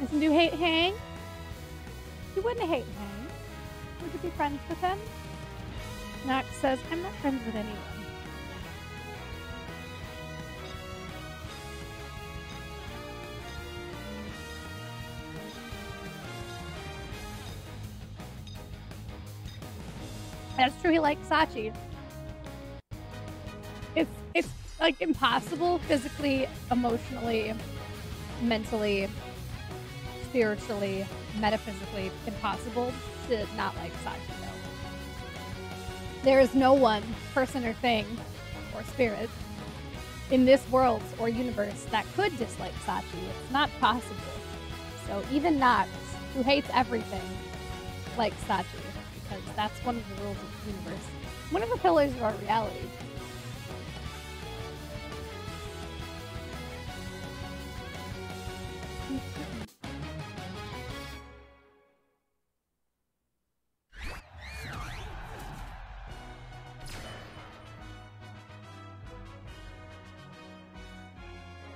Listen, do you hate Hang? You wouldn't hate Hang. Would you be friends with him? Nox says, I'm not friends with anyone. That's true. He likes Sachi. It's it's like impossible physically, emotionally, mentally, spiritually, metaphysically impossible to not like Sachi. There is no one, person or thing, or spirit in this world or universe that could dislike Sachi. It's not possible. So even Nox, who hates everything, likes Sachi because that's one of the rules of the universe. One of the pillars of our reality.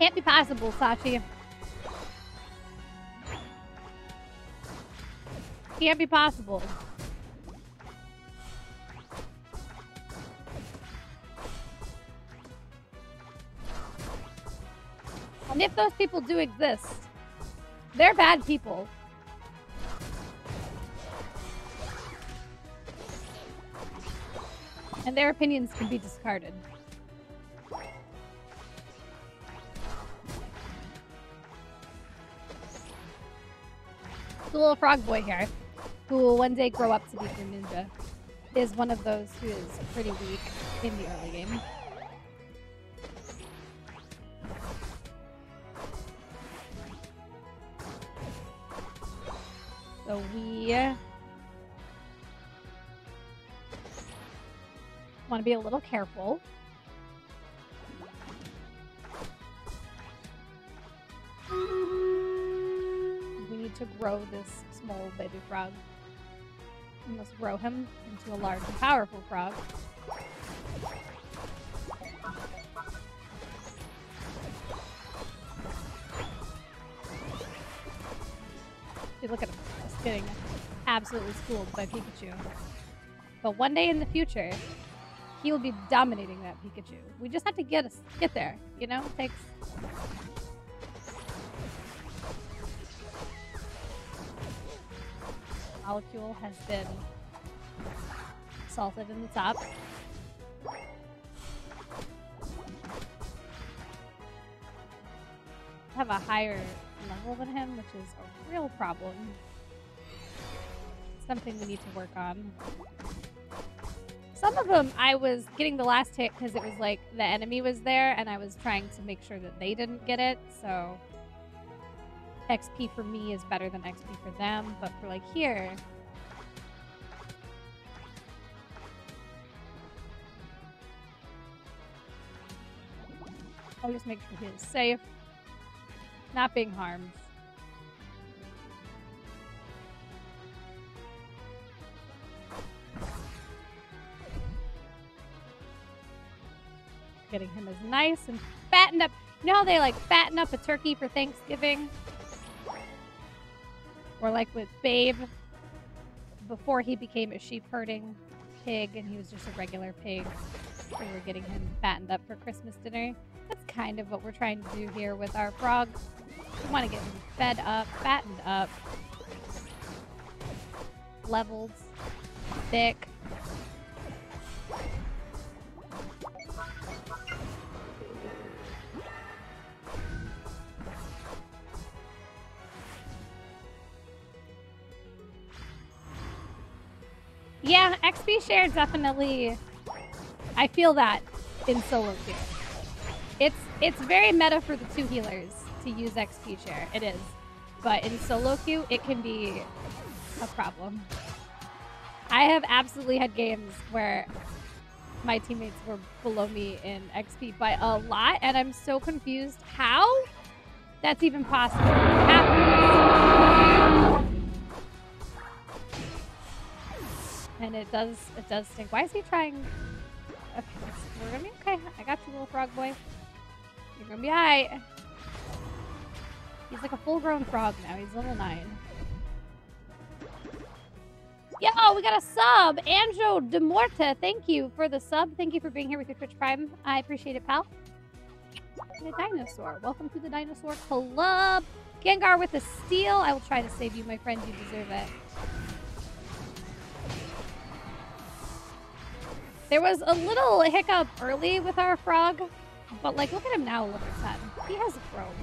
Can't be possible, Sachi. Can't be possible. And if those people do exist, they're bad people. And their opinions can be discarded. The little frog boy here, who will one day grow up to be a ninja, is one of those who is pretty weak in the early game. So we want to be a little careful. To grow this small baby frog. We must grow him into a large and powerful frog. See, look at him. Just getting absolutely schooled by Pikachu. But one day in the future, he will be dominating that Pikachu. We just have to get us get there, you know? It takes molecule has been salted in the top. Have a higher level than him, which is a real problem. Something we need to work on. Some of them I was getting the last hit because it was like the enemy was there and I was trying to make sure that they didn't get it. So XP for me is better than XP for them. But for like here, I'll just make sure he is safe, not being harmed. Getting him as nice and fattened up. You know how they like fatten up a turkey for Thanksgiving? Or like with Babe, before he became a sheep herding pig and he was just a regular pig. We were getting him fattened up for Christmas dinner. That's kind of what we're trying to do here with our frogs. We want to get him fed up, fattened up, leveled, thick. XP share definitely. I feel that in solo queue. It's it's very meta for the two healers to use XP share. It is, but in solo queue, it can be a problem. I have absolutely had games where my teammates were below me in XP by a lot, and I'm so confused how that's even possible. Does it does stink. Why is he trying? Okay, we're gonna be okay. I got you, little frog boy. You're gonna be alright. He's like a full-grown frog now. He's level 9. Yo, we got a sub! Anjo Demorta, thank you for the sub. Thank you for being here with your Twitch Prime. I appreciate it, pal. And a dinosaur. Welcome to the Dinosaur Club. Gengar with a steal. I will try to save you, my friend. You deserve it. There was a little hiccup early with our frog, but like, look at him now, level 10. He has grown.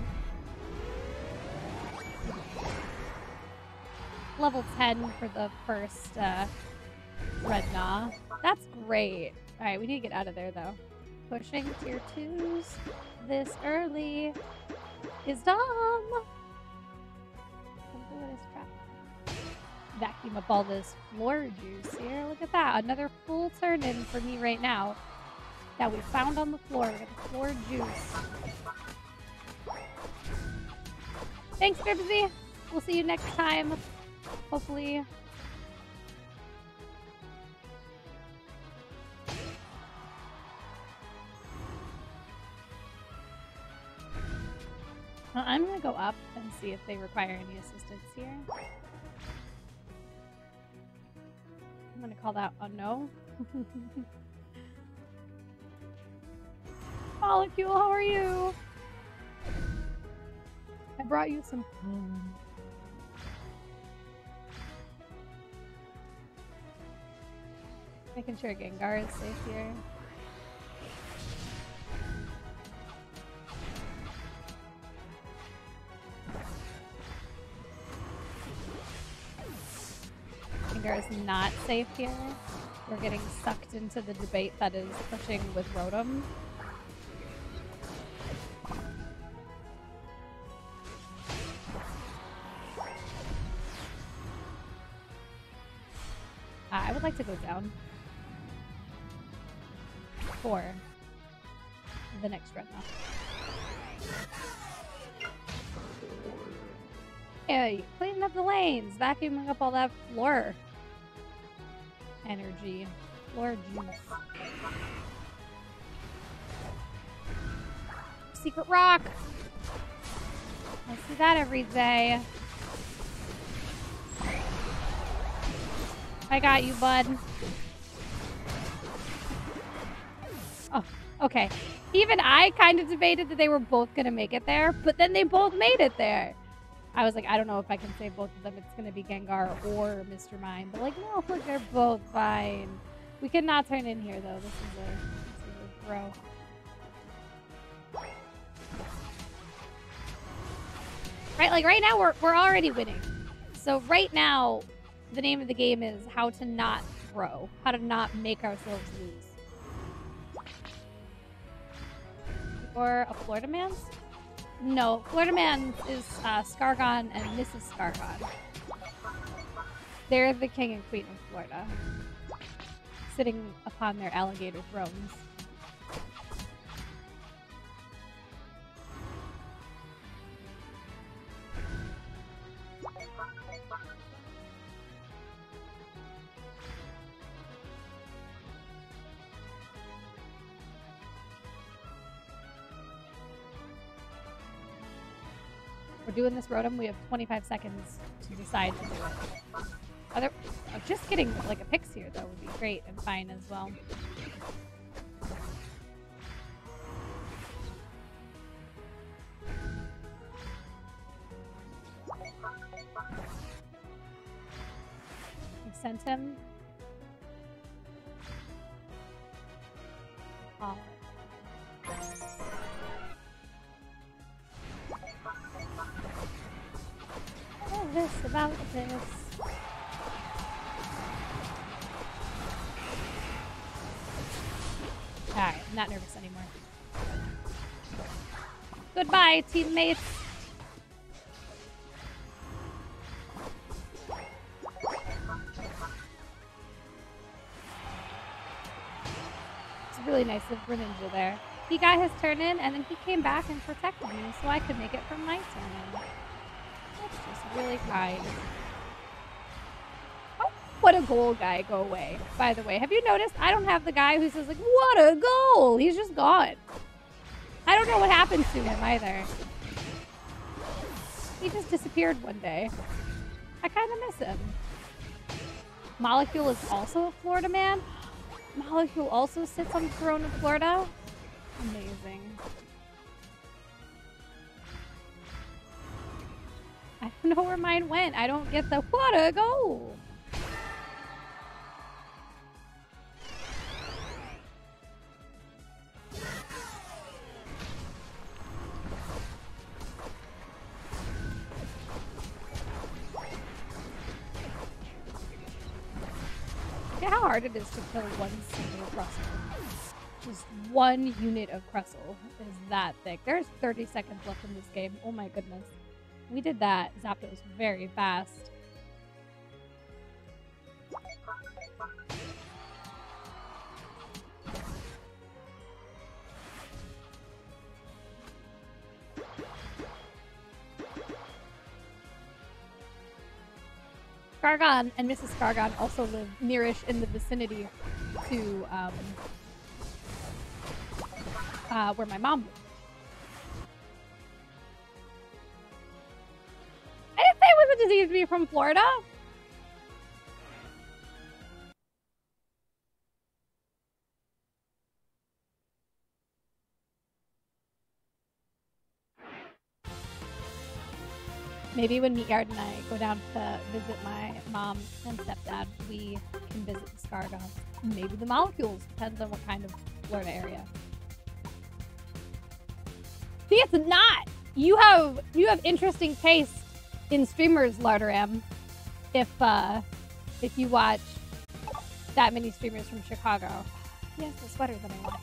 Level 10 for the first uh, red Redna. That's great. All right, we need to get out of there though. Pushing tier twos this early is dumb. Vacuum up all this floor juice here. Look at that. Another full turn in for me right now that we found on the floor. Got the floor juice. Thanks, Bibsy. We'll see you next time. Hopefully. Well, I'm gonna go up and see if they require any assistance here. I'm gonna call that a no. Molecule, how are you? I brought you some. Making sure Gengar is safe here. Gengar is not safe here. We're getting sucked into the debate that is pushing with Rotom. Uh, I would like to go down. For the next run Hey, cleaning up the lanes, vacuuming up all that floor energy, floor juice. Secret rock! I see that every day. I got you, bud. Oh, okay. Even I kind of debated that they were both going to make it there, but then they both made it there. I was like, I don't know if I can save both of them. It's going to be Gengar or Mr. Mime. But like, no, look, they're both fine. We cannot turn in here, though. This is a, this is a throw. Right, like right now we're, we're already winning. So right now, the name of the game is how to not throw, how to not make ourselves lose. Or a Florida man? No, Florida man is uh, Scargon and Mrs. Scargon. They're the king and queen of Florida, sitting upon their alligator thrones. We're doing this Rotom, we have 25 seconds to decide to do it. Other, oh, just getting like a pix here though would be great and fine as well. We sent him. This. Alright, I'm not nervous anymore. Goodbye, teammates. It's really nice of Greninja there. He got his turn in, and then he came back and protected me so I could make it from my turn in really kind. Oh, what a goal guy, go away. By the way, have you noticed I don't have the guy who says like, what a goal? He's just gone. I don't know what happens to him either. He just disappeared one day. I kind of miss him. Molecule is also a Florida man. Molecule also sits on the throne Florida. Amazing. I don't know where mine went. I don't get the water go. Look at how hard it is to kill one single Crustle. Just one unit of Crustle is that thick. There's 30 seconds left in this game. Oh my goodness. We did that. Zapdos very fast. Gargon and Mrs. Gargon also live nearish in the vicinity to um, uh, where my mom lives. Disease to be from Florida. Maybe when Meatyard and I go down to visit my mom and stepdad, we can visit the Scargoth. Maybe the molecules, depends on what kind of Florida area. See, it's not. You have you have interesting taste in streamers, Larderam. If uh if you watch that many streamers from Chicago. Yes, the sweater that I want.